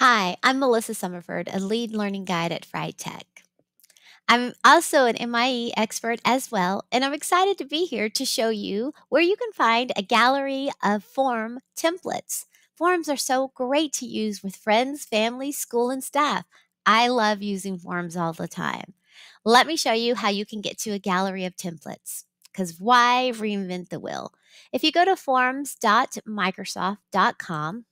Hi, I'm Melissa Summerford, a lead learning guide at friEdTech. I'm also an MIE expert as well, and I'm excited to be here to show you where you can find a gallery of form templates. Forms are so great to use with friends, family, school, and staff. I love using forms all the time. Let me show you how you can get to a gallery of templates. Because why reinvent the wheel? If you go to forms.microsoft.com,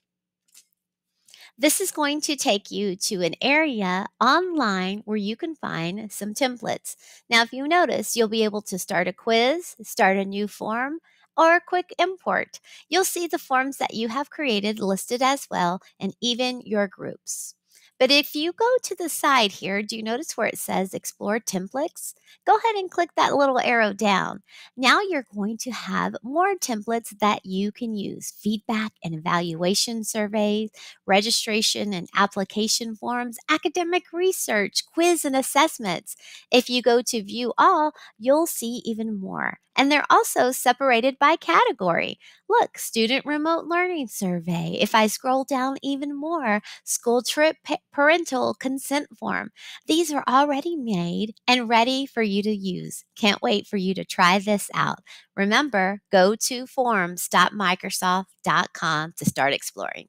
this is going to take you to an area online where you can find some templates. Now, if you notice, you'll be able to start a quiz, start a new form, or a quick import. You'll see the forms that you have created listed as well, and even your groups. But if you go to the side here, do you notice where it says Explore Templates? Go ahead and click that little arrow down. Now you're going to have more templates that you can use feedback and evaluation surveys, registration and application forms, academic research, quiz and assessments. If you go to View All, you'll see even more. And they're also separated by category. Look, student remote learning survey. If I scroll down even more, school trip parental consent form. These are already made and ready for you to use. Can't wait for you to try this out. Remember, go to forms.microsoft.com to start exploring.